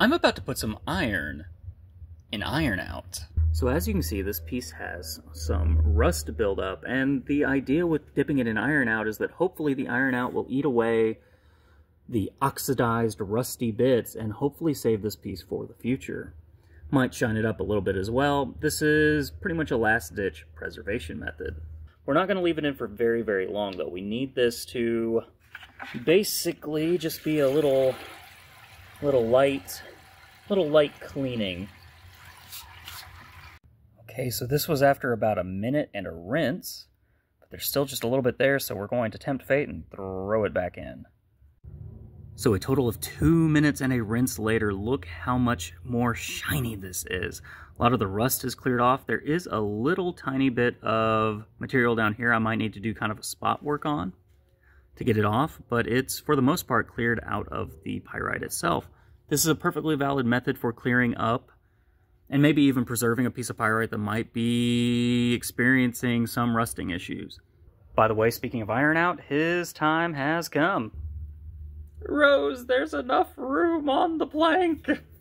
I'm about to put some iron in iron out. So as you can see, this piece has some rust buildup, and the idea with dipping it in iron out is that hopefully the iron out will eat away the oxidized rusty bits and hopefully save this piece for the future. Might shine it up a little bit as well. This is pretty much a last-ditch preservation method. We're not going to leave it in for very, very long, though. We need this to basically just be a little, little light, little light cleaning Okay, so this was after about a minute and a rinse, but there's still just a little bit there, so we're going to tempt fate and throw it back in. So a total of two minutes and a rinse later, look how much more shiny this is. A lot of the rust is cleared off. There is a little tiny bit of material down here I might need to do kind of a spot work on to get it off, but it's for the most part cleared out of the pyrite itself. This is a perfectly valid method for clearing up and maybe even preserving a piece of pyrite that might be experiencing some rusting issues. By the way, speaking of iron out, his time has come. Rose, there's enough room on the plank.